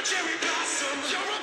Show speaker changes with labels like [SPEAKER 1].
[SPEAKER 1] You're cherry blossom.